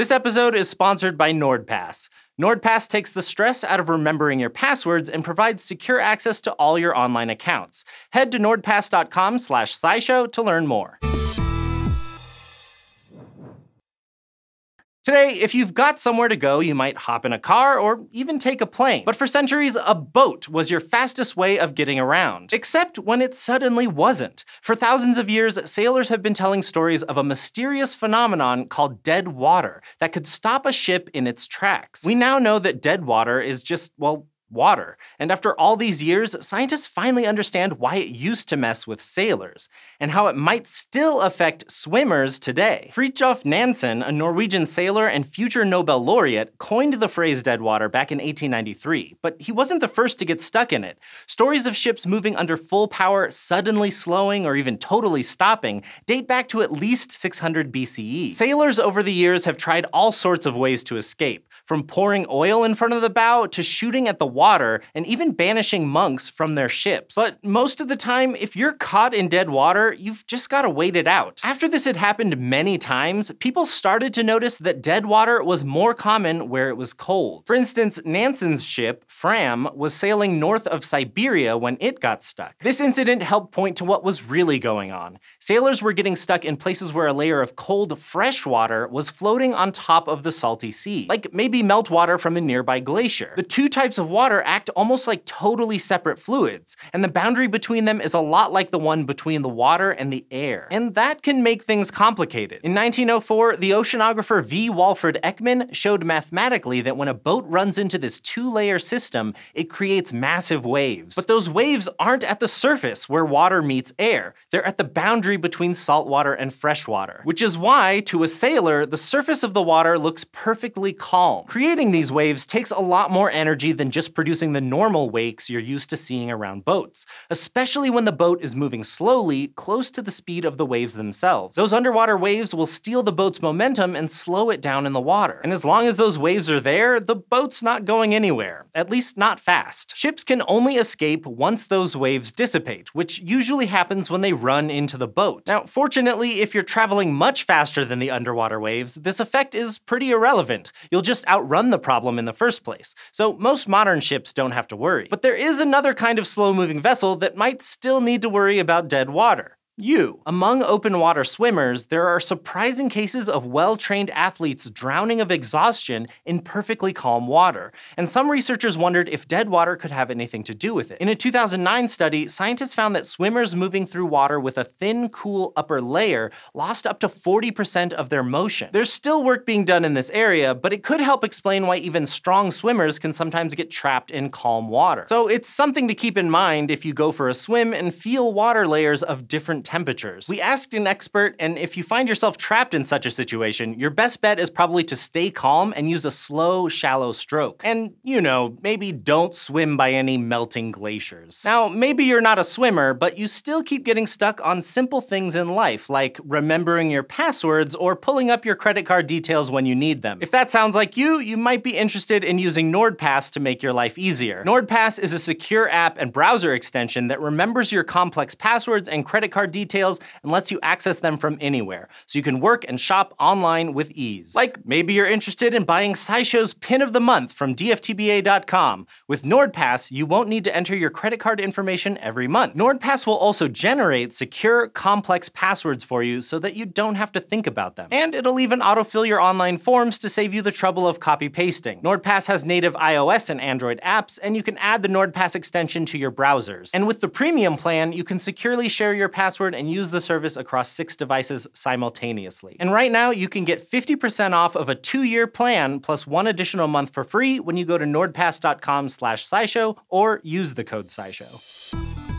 This episode is sponsored by NordPass. NordPass takes the stress out of remembering your passwords and provides secure access to all your online accounts. Head to nordpass.com/scishow to learn more. Today, if you've got somewhere to go, you might hop in a car or even take a plane. But for centuries, a boat was your fastest way of getting around. Except when it suddenly wasn't. For thousands of years, sailors have been telling stories of a mysterious phenomenon called dead water that could stop a ship in its tracks. We now know that dead water is just, well, water. And after all these years, scientists finally understand why it used to mess with sailors, and how it might still affect swimmers today. Fridtjof Nansen, a Norwegian sailor and future Nobel laureate, coined the phrase dead water back in 1893, but he wasn't the first to get stuck in it. Stories of ships moving under full power, suddenly slowing, or even totally stopping date back to at least 600 BCE. Sailors over the years have tried all sorts of ways to escape, from pouring oil in front of the bow to shooting at the water and even banishing monks from their ships. But most of the time, if you're caught in dead water, you've just gotta wait it out. After this had happened many times, people started to notice that dead water was more common where it was cold. For instance, Nansen's ship, Fram, was sailing north of Siberia when it got stuck. This incident helped point to what was really going on. Sailors were getting stuck in places where a layer of cold, fresh water was floating on top of the salty sea, like maybe melt water from a nearby glacier. The two types of water act almost like totally separate fluids, and the boundary between them is a lot like the one between the water and the air. And that can make things complicated. In 1904, the oceanographer V. Walfrid Ekman showed mathematically that when a boat runs into this two-layer system, it creates massive waves. But those waves aren't at the surface where water meets air. They're at the boundary between saltwater and freshwater. Which is why, to a sailor, the surface of the water looks perfectly calm. Creating these waves takes a lot more energy than just producing the normal wakes you're used to seeing around boats, especially when the boat is moving slowly, close to the speed of the waves themselves. Those underwater waves will steal the boat's momentum and slow it down in the water. And as long as those waves are there, the boat's not going anywhere, at least not fast. Ships can only escape once those waves dissipate, which usually happens when they run into the boat. Now, fortunately, if you're traveling much faster than the underwater waves, this effect is pretty irrelevant. You'll just outrun the problem in the first place, so most modern ships don't have to worry. But there is another kind of slow-moving vessel that might still need to worry about dead water. You. Among open water swimmers, there are surprising cases of well-trained athletes drowning of exhaustion in perfectly calm water, and some researchers wondered if dead water could have anything to do with it. In a 2009 study, scientists found that swimmers moving through water with a thin, cool upper layer lost up to 40% of their motion. There's still work being done in this area, but it could help explain why even strong swimmers can sometimes get trapped in calm water. So it's something to keep in mind if you go for a swim and feel water layers of different temperatures. We asked an expert, and if you find yourself trapped in such a situation, your best bet is probably to stay calm and use a slow, shallow stroke. And, you know, maybe don't swim by any melting glaciers. Now, maybe you're not a swimmer, but you still keep getting stuck on simple things in life, like remembering your passwords or pulling up your credit card details when you need them. If that sounds like you, you might be interested in using NordPass to make your life easier. NordPass is a secure app and browser extension that remembers your complex passwords and credit card details and lets you access them from anywhere, so you can work and shop online with ease. Like maybe you're interested in buying SciShow's Pin of the Month from DFTBA.com. With NordPass, you won't need to enter your credit card information every month. NordPass will also generate secure, complex passwords for you so that you don't have to think about them. And it'll even autofill your online forms to save you the trouble of copy-pasting. NordPass has native iOS and Android apps, and you can add the NordPass extension to your browsers. And with the premium plan, you can securely share your password and use the service across six devices simultaneously. And right now, you can get 50% off of a two-year plan plus one additional month for free when you go to nordpass.com slash scishow or use the code scishow.